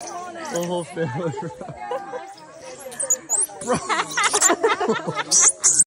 The whole family. Bro.